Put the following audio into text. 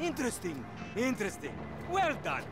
Interesting, interesting. Well done.